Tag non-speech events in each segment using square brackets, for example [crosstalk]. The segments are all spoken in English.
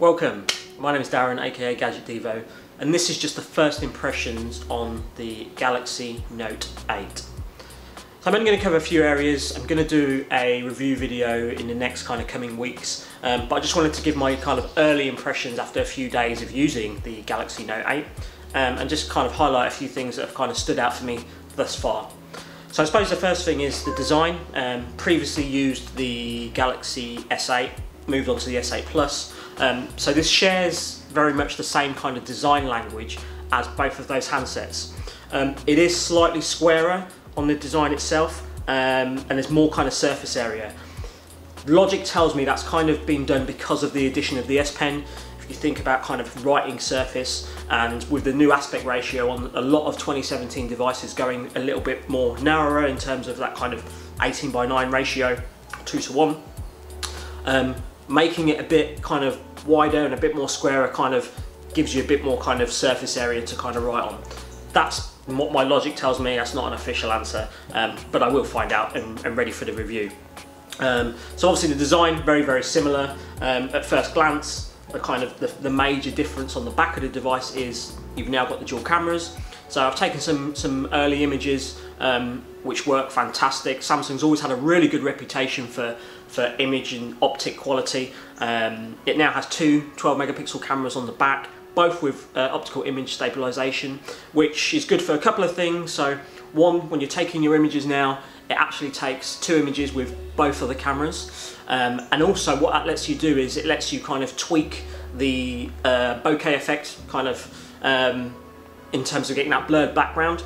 Welcome, my name is Darren aka Gadget Devo and this is just the first impressions on the Galaxy Note 8. So I'm only going to cover a few areas, I'm going to do a review video in the next kind of coming weeks um, but I just wanted to give my kind of early impressions after a few days of using the Galaxy Note 8 um, and just kind of highlight a few things that have kind of stood out for me thus far. So I suppose the first thing is the design. Um, previously used the Galaxy S8, moved on to the S8 Plus. Um, so this shares very much the same kind of design language as both of those handsets. Um, it is slightly squarer on the design itself um, and there's more kind of surface area. Logic tells me that's kind of been done because of the addition of the S Pen If you think about kind of writing surface and with the new aspect ratio on a lot of 2017 devices going a little bit more narrower in terms of that kind of 18 by 9 ratio, 2 to 1, um, making it a bit kind of wider and a bit more squarer kind of gives you a bit more kind of surface area to kind of write on. That's what my logic tells me, that's not an official answer, um, but I will find out and, and ready for the review. Um, so obviously the design, very, very similar. Um, at first glance, the kind of the, the major difference on the back of the device is you've now got the dual cameras. So I've taken some, some early images um, which work fantastic. Samsung's always had a really good reputation for, for image and optic quality. Um, it now has two 12 megapixel cameras on the back, both with uh, optical image stabilization, which is good for a couple of things. So one, when you're taking your images now, it actually takes two images with both of the cameras. Um, and also what that lets you do is it lets you kind of tweak the uh, bokeh effect kind of um, in terms of getting that blurred background.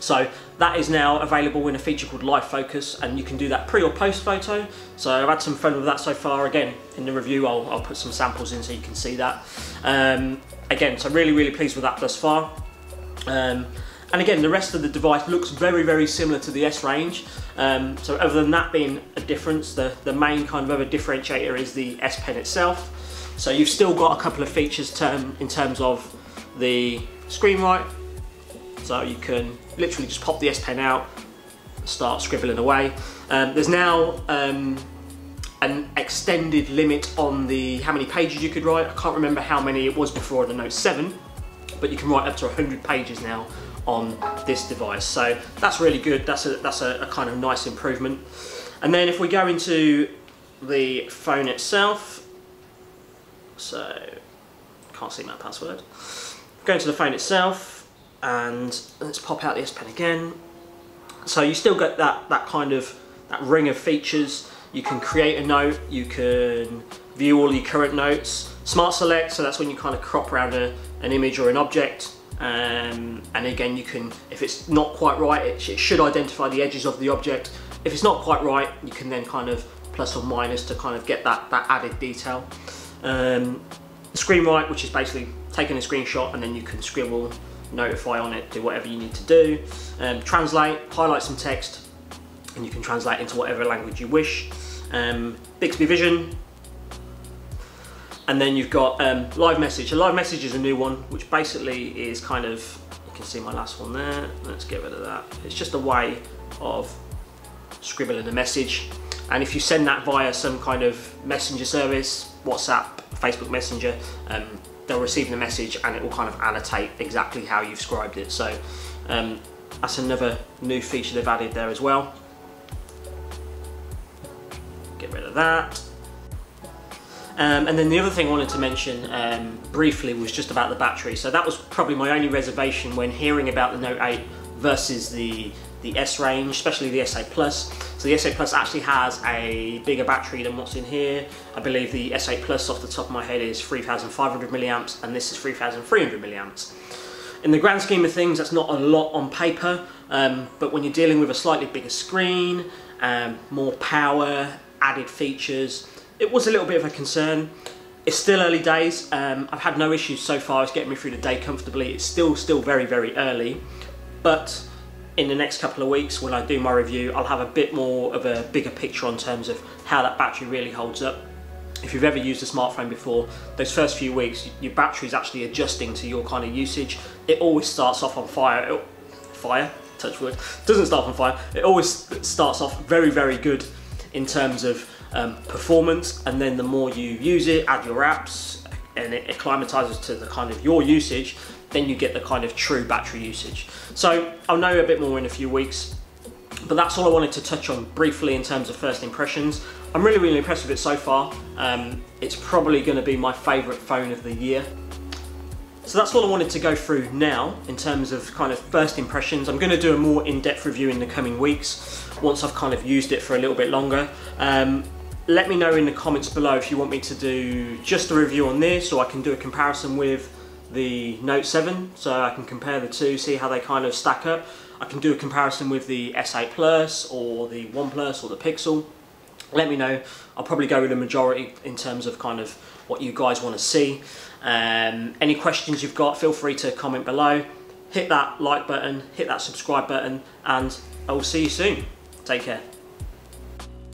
So that is now available in a feature called Live Focus and you can do that pre or post photo. So I've had some fun with that so far. Again, in the review I'll, I'll put some samples in so you can see that. Um, again, so really, really pleased with that thus far. Um, and again, the rest of the device looks very, very similar to the S range. Um, so other than that being a difference, the, the main kind of other differentiator is the S Pen itself. So you've still got a couple of features term, in terms of the screen write. So you can literally just pop the S Pen out, start scribbling away. Um, there's now um, an extended limit on the how many pages you could write. I can't remember how many it was before the Note 7, but you can write up to 100 pages now on this device. So that's really good. That's a, that's a, a kind of nice improvement. And then if we go into the phone itself, so can't see my password. Go into the phone itself and let's pop out the S Pen again. So you still get that, that kind of that ring of features. You can create a note, you can view all your current notes. Smart Select, so that's when you kind of crop around a, an image or an object um, and again you can if it's not quite right it, it, should identify the edges of the object if it's not quite right you can then kind of plus or minus to kind of get that that added detail um, screen write which is basically taking a screenshot and then you can scribble notify on it do whatever you need to do um, translate highlight some text and you can translate into whatever language you wish um, Bixby Vision and then you've got um, live message. A live message is a new one, which basically is kind of, you can see my last one there. Let's get rid of that. It's just a way of scribbling a message. And if you send that via some kind of messenger service, WhatsApp, Facebook Messenger, um, they'll receive the message and it will kind of annotate exactly how you've scribed it. So um, that's another new feature they've added there as well. Get rid of that. Um, and then the other thing I wanted to mention um, briefly was just about the battery. So that was probably my only reservation when hearing about the Note 8 versus the, the S range, especially the S8 Plus. So the S8 Plus actually has a bigger battery than what's in here. I believe the S8 Plus off the top of my head is 3,500 milliamps and this is 3,300 milliamps. In the grand scheme of things, that's not a lot on paper, um, but when you're dealing with a slightly bigger screen, um, more power, added features, it was a little bit of a concern. It's still early days. Um, I've had no issues so far. It's getting me through the day comfortably. It's still still very, very early. But in the next couple of weeks when I do my review, I'll have a bit more of a bigger picture on terms of how that battery really holds up. If you've ever used a smartphone before, those first few weeks, your battery is actually adjusting to your kind of usage. It always starts off on fire. It, fire, touch wood, [laughs] doesn't start on fire. It always starts off very, very good in terms of um, performance and then the more you use it, add your apps, and it acclimatizes to the kind of your usage, then you get the kind of true battery usage. So I'll know a bit more in a few weeks, but that's all I wanted to touch on briefly in terms of first impressions. I'm really, really impressed with it so far. Um, it's probably going to be my favourite phone of the year. So that's all I wanted to go through now in terms of kind of first impressions. I'm going to do a more in-depth review in the coming weeks once I've kind of used it for a little bit longer. Um, let me know in the comments below if you want me to do just a review on this or I can do a comparison with the Note 7 so I can compare the two, see how they kind of stack up. I can do a comparison with the S8 Plus or the OnePlus or the Pixel. Let me know. I'll probably go with the majority in terms of kind of what you guys want to see. Um, any questions you've got, feel free to comment below. Hit that like button, hit that subscribe button, and I will see you soon. Take care.